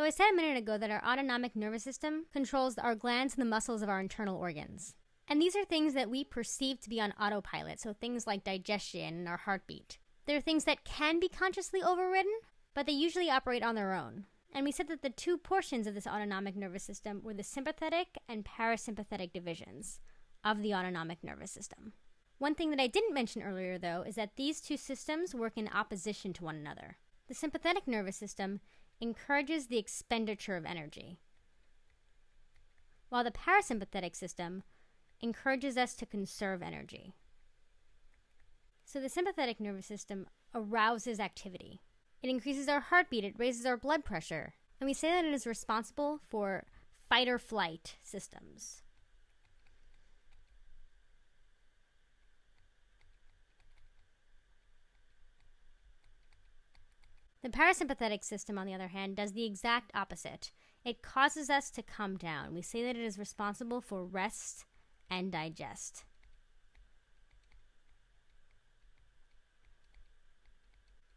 So, I said a minute ago that our autonomic nervous system controls our glands and the muscles of our internal organs. And these are things that we perceive to be on autopilot, so things like digestion and our heartbeat. They're things that can be consciously overridden, but they usually operate on their own. And we said that the two portions of this autonomic nervous system were the sympathetic and parasympathetic divisions of the autonomic nervous system. One thing that I didn't mention earlier, though, is that these two systems work in opposition to one another. The sympathetic nervous system encourages the expenditure of energy, while the parasympathetic system encourages us to conserve energy. So the sympathetic nervous system arouses activity. It increases our heartbeat, it raises our blood pressure, and we say that it is responsible for fight or flight systems. The parasympathetic system, on the other hand, does the exact opposite. It causes us to come down. We say that it is responsible for rest and digest.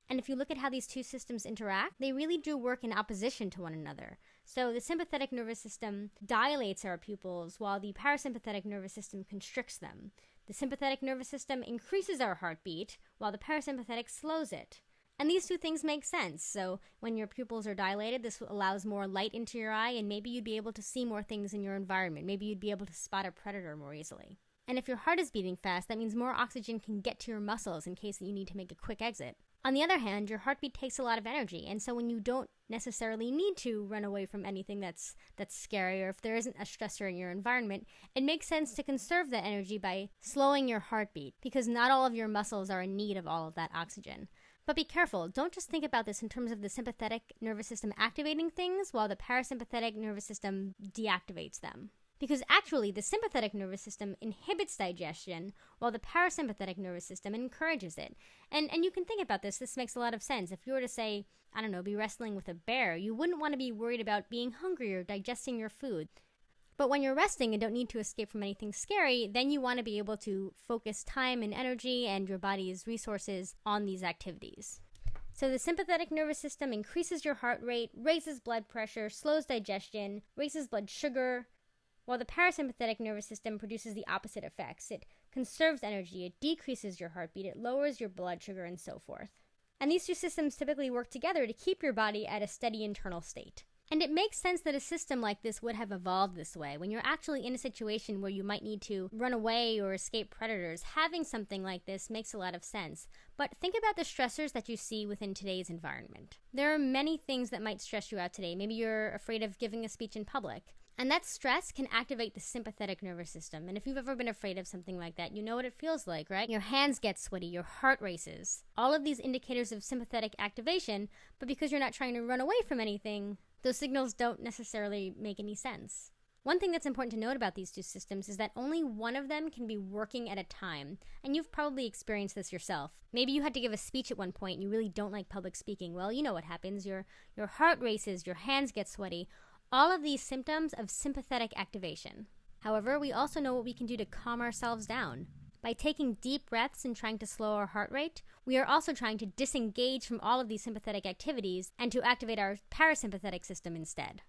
And if you look at how these two systems interact, they really do work in opposition to one another. So the sympathetic nervous system dilates our pupils while the parasympathetic nervous system constricts them. The sympathetic nervous system increases our heartbeat while the parasympathetic slows it. And these two things make sense. So, when your pupils are dilated, this allows more light into your eye, and maybe you'd be able to see more things in your environment. Maybe you'd be able to spot a predator more easily. And if your heart is beating fast, that means more oxygen can get to your muscles in case you need to make a quick exit. On the other hand, your heartbeat takes a lot of energy, and so when you don't necessarily need to run away from anything that's that's scary or if there isn't a stressor in your environment, it makes sense to conserve that energy by slowing your heartbeat because not all of your muscles are in need of all of that oxygen. But be careful. Don't just think about this in terms of the sympathetic nervous system activating things while the parasympathetic nervous system deactivates them. Because actually, the sympathetic nervous system inhibits digestion while the parasympathetic nervous system encourages it. And, and you can think about this, this makes a lot of sense. If you were to say, I don't know, be wrestling with a bear, you wouldn't want to be worried about being hungry or digesting your food. But when you're resting and don't need to escape from anything scary, then you want to be able to focus time and energy and your body's resources on these activities. So the sympathetic nervous system increases your heart rate, raises blood pressure, slows digestion, raises blood sugar, while the parasympathetic nervous system produces the opposite effects. It conserves energy, it decreases your heartbeat, it lowers your blood sugar, and so forth. And these two systems typically work together to keep your body at a steady internal state. And it makes sense that a system like this would have evolved this way. When you're actually in a situation where you might need to run away or escape predators, having something like this makes a lot of sense. But think about the stressors that you see within today's environment. There are many things that might stress you out today. Maybe you're afraid of giving a speech in public. And that stress can activate the sympathetic nervous system. And if you've ever been afraid of something like that, you know what it feels like, right? Your hands get sweaty, your heart races. All of these indicators of sympathetic activation, but because you're not trying to run away from anything, those signals don't necessarily make any sense. One thing that's important to note about these two systems is that only one of them can be working at a time, and you've probably experienced this yourself. Maybe you had to give a speech at one point and you really don't like public speaking. Well, you know what happens. Your your heart races, your hands get sweaty. All of these symptoms of sympathetic activation. However, we also know what we can do to calm ourselves down. By taking deep breaths and trying to slow our heart rate, we are also trying to disengage from all of these sympathetic activities and to activate our parasympathetic system instead.